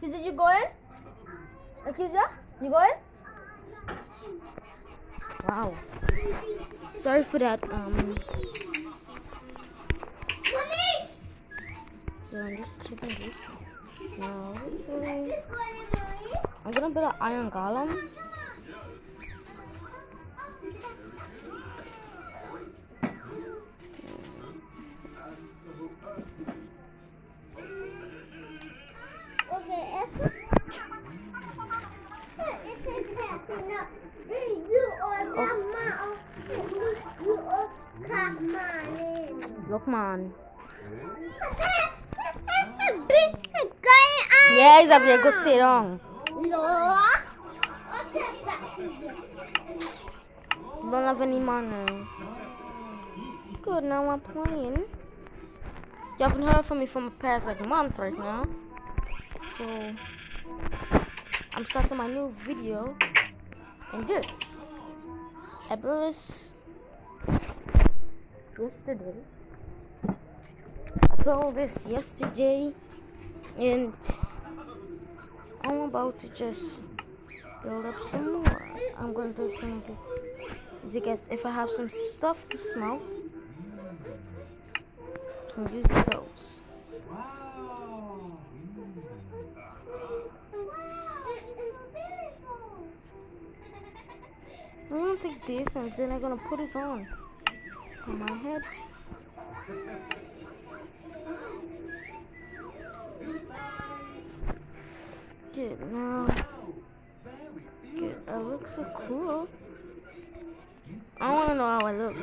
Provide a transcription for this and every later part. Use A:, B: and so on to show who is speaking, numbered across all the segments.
A: Kizzy, you going? Akizia, you going? Wow. Sorry for that. Um. So I'm just checking this. Now, I'm gonna build an iron golem. Lukman. Yes, gonna go sit on. Don't have any money. Good, now I'm playing. You haven't heard from me for the past like month right now. So, I'm starting my new video in this. This yesterday. Built this yesterday and I'm about to just build up some more. I'm going to just gonna get if I have some stuff to smelt, can use those. I'm gonna take this and then I'm gonna put it on on my head. Good now. Good. I look so cool. I wanna know how I look.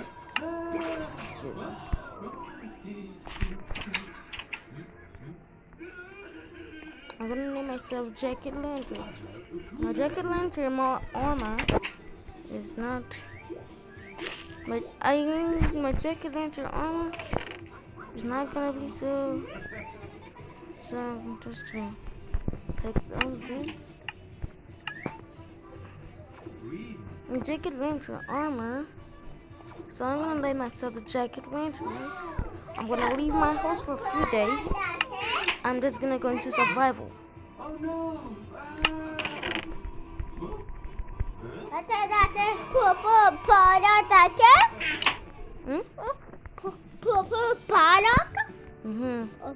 A: I'm gonna name myself Jacket Lantern. My Jacket Lantern armor is not but I my Jacket Lantern armor is not gonna be so so gonna take all this my Jacket Lantern armor so I'm gonna lay myself the Jacket Lantern I'm gonna leave my house for a few days I'm just gonna go into survival
B: Oh no!
A: hmm? Mm-hmm.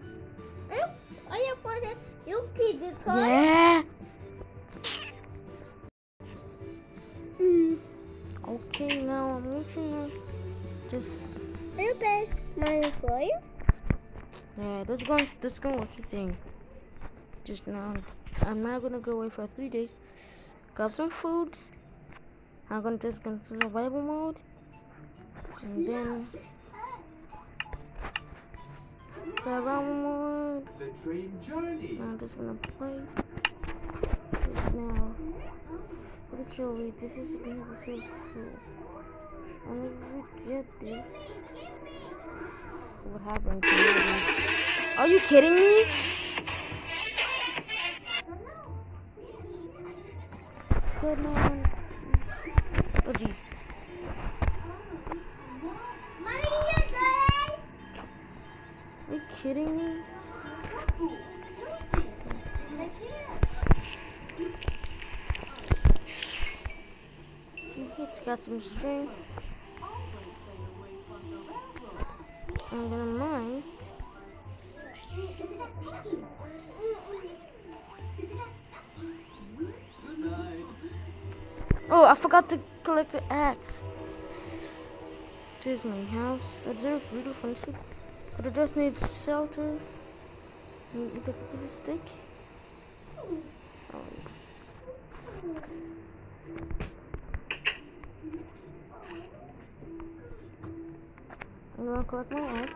A: Yeah. Okay, now I'm looking at just yeah. Let's go. Let's go. What you think? Just now, I'm not gonna go away for three days. Grab some food. I'm gonna just go into survival mode, and then survival mode.
B: The train journey.
A: I'm just gonna play now. Literally, this is gonna be so cool. I'm gonna get this. What happened? Are you kidding me? Good man. It's got some string. I'm gonna mind. Oh, I forgot to collect the ads. There's my house. I deserve really fun food. But I just need shelter. And eat a steak. Oh, I'm gonna collect my eggs.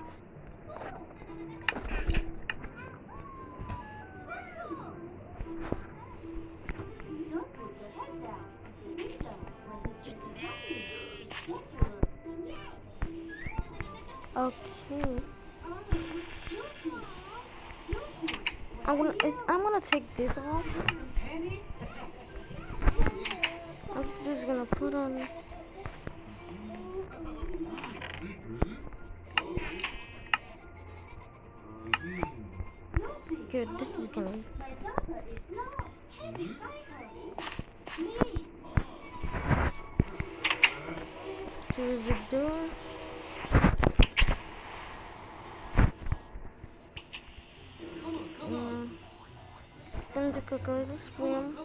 A: Okay. I'm gonna I'm gonna take this off. I'm just gonna put on. Good. This is gonna There's a door. Mm. The go to swim.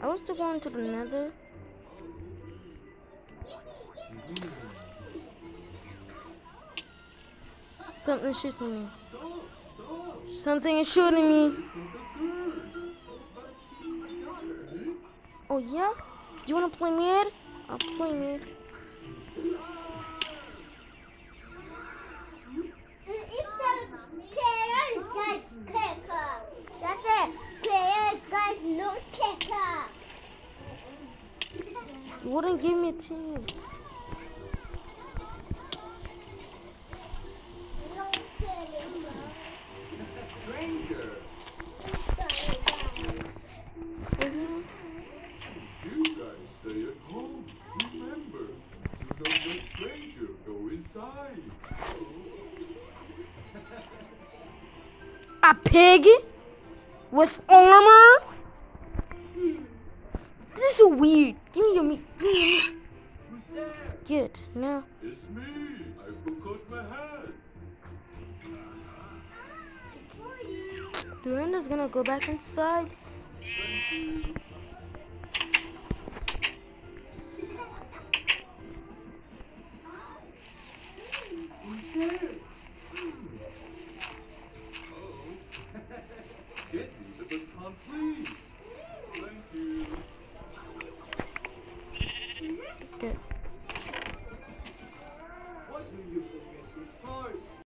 A: I was still going to the nether. Something shooting me. Something is shooting me. Oh yeah? Do you wanna play mid? I'll play mid.
C: It's the player guys kicker. That's it. Player guys no kicker.
A: You wouldn't give me a chance.
C: No kicker.
B: Stranger.
A: Oh yeah?
B: You guys stay at home. Remember, do not let stranger go inside.
A: A pig with armor? This is weird. Give me your meat. Give me your meat. Good. No.
B: It's me. I forgot my hat.
A: Dorinda's gonna go back inside.
B: Good.